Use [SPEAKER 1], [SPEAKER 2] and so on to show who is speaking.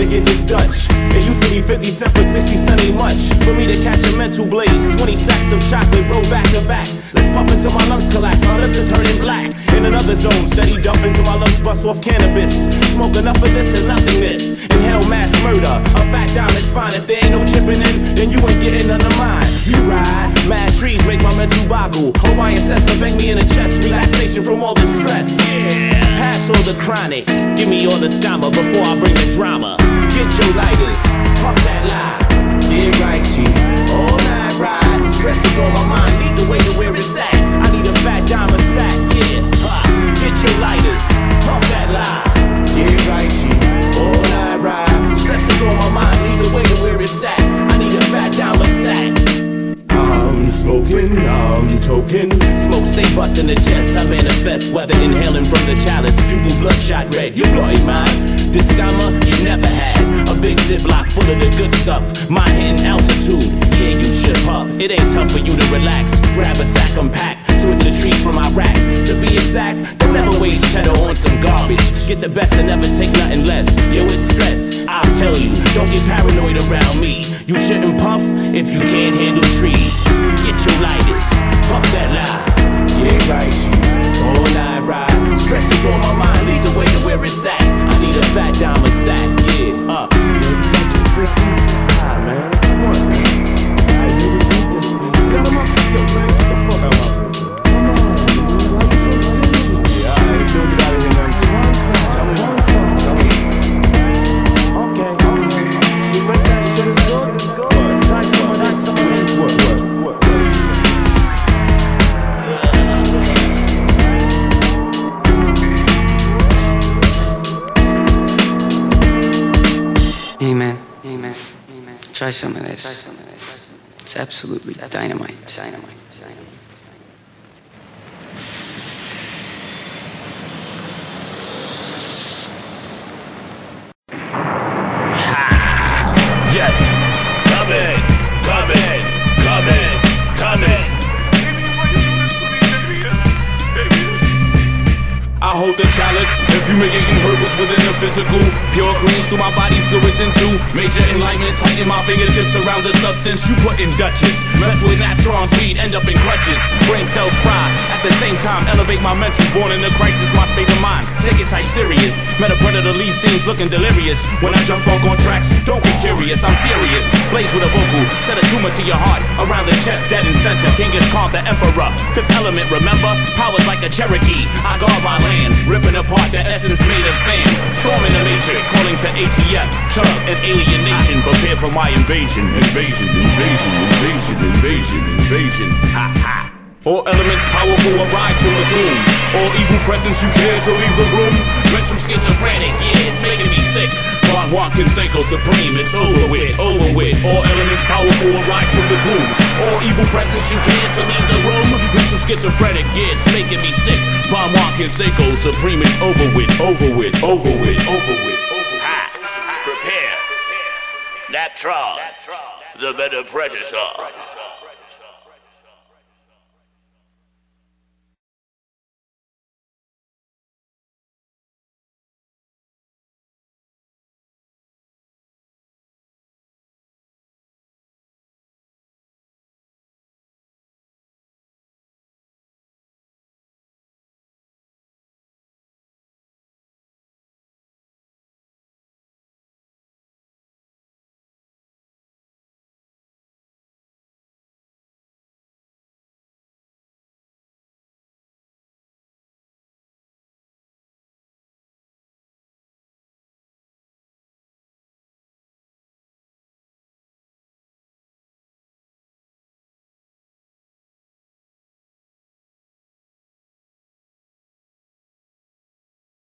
[SPEAKER 1] to get this Dutch. It used to be 50 cent for 60 cent ain't much. For me to catch a mental blaze, 20 sacks of chocolate roll back to back. Let's pump until my lungs collapse, my lips are turning black. In another zone, steady dump into my lungs, bust off cannabis. Smoke enough of this to nothingness. Inhale mass murder. A fat diamond's fine. If there ain't no chipping in, then you ain't getting none of mine. You ride, mad trees make my mental boggle. Hawaiian sets bang me in the chest, relaxation from all the stress. Yeah. Pass all the chronic, give me all the scammer before I bring the drama. Get your lighters, pop that lie. Get right, smoking, I'm um, token. Smoke stay busting the chest. I manifest whether inhaling from the chalice. Pupil bloodshot red. You bloody man. This scammer you never had. A big ziplock full of the good stuff. Mine hitting altitude. Yeah, you should puff. It ain't tough for you to relax. Grab a sack and pack. Twist the trees from Iraq. To don't ever waste cheddar on some garbage. Get the best and never take nothing less. Yo, it's stress. I'll tell you, don't get paranoid around me. You shouldn't puff if you can't handle trees. Get your lighters, puff that lie. Get right, all night ride. Stress is on my mind, lead the way to Try some of
[SPEAKER 2] this. It's absolutely dynamite. Dynamite.
[SPEAKER 1] Yes. Come in. Come in. Come in. Come in. I hold the chalice. Eating herbals within the physical, pure greens through my body into major enlightenment. Tighten my fingertips around the substance you put in Dutches. Mess with Naptron speed, end up in crutches Brain cells fry. At the same time, elevate my mental. Born in a crisis, my state of mind. Take it type serious. Met a predator, leave scenes looking delirious. When I jump funk on tracks, don't be curious. I'm furious. Blaze with a vocal. Set a tumor to your heart. Around the chest, dead and center. King is called the emperor. Fifth element, remember? Powers like a Cherokee. I guard my land. Ripping apart the essence made of sand. Storming the matrix, calling to ATF. And Alien Nation. Prepare for my invasion. Invasion, invasion, invasion, invasion, invasion. Ha ha. All elements powerful arise from the tombs. All evil presence you care to leave the room. Mental schizophrenic, yeah, it's making me sick. Ron Juan Conseco supreme, it's over with, over with. All elements powerful arise from the tombs. All evil presence you care to leave the room. Mental schizophrenic, yeah, it's making me sick. Ron Juan Conseco supreme, it's over with, over with, over with, over with.
[SPEAKER 3] Ha! Prepare. Naptron, the better predator.